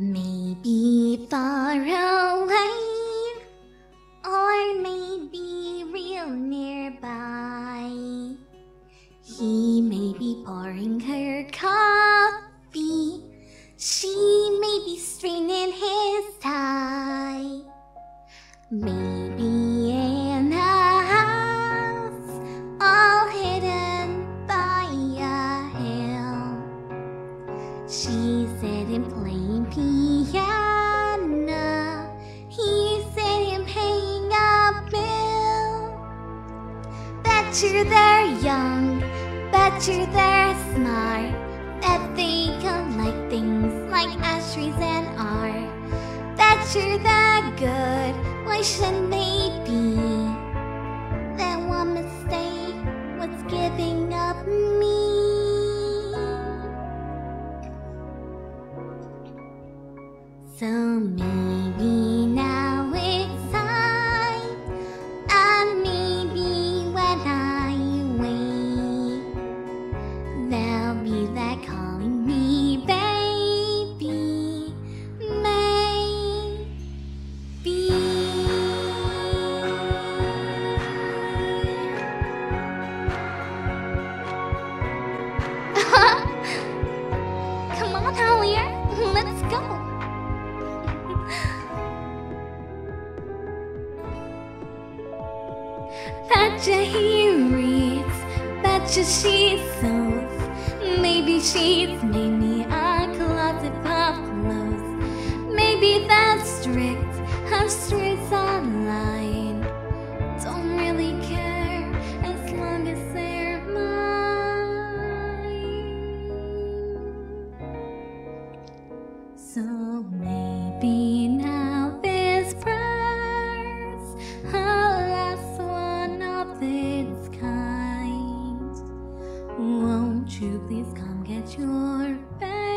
Maybe far away, or maybe real nearby. He may be pouring her coffee, she may be straining his tie. Maybe She said him playing piano. He said him paying a bill. Bet you they're young, bet you they're smart. That they collect things like ashtrays and art. Bet you they're good, why shouldn't they be? So maybe Betcha he reads, betcha she sews. Maybe she's made me a closet of clothes. Maybe that's strict, have streets online. Don't really care as long as they're mine. So maybe. Please come get your bag.